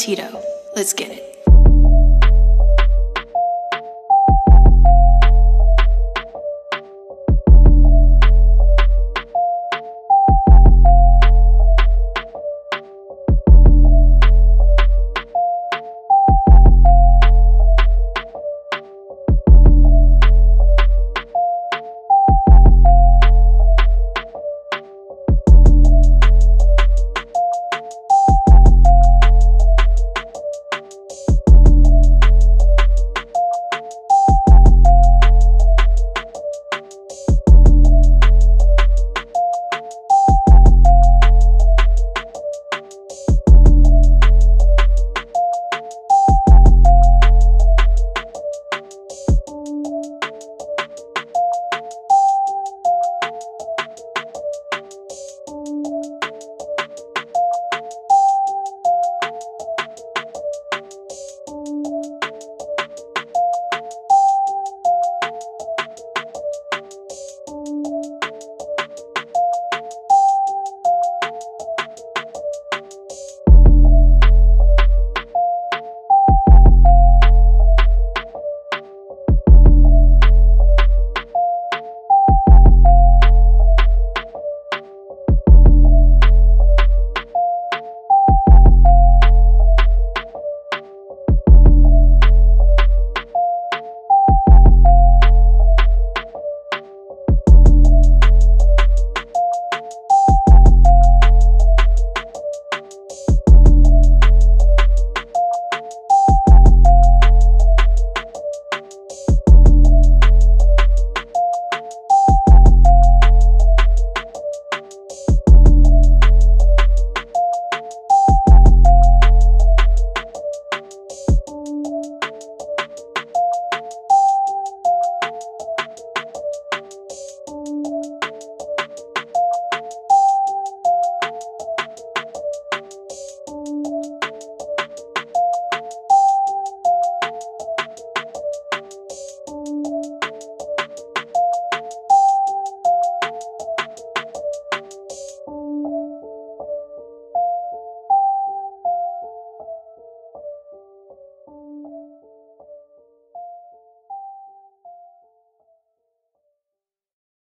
Tito. Let's get it.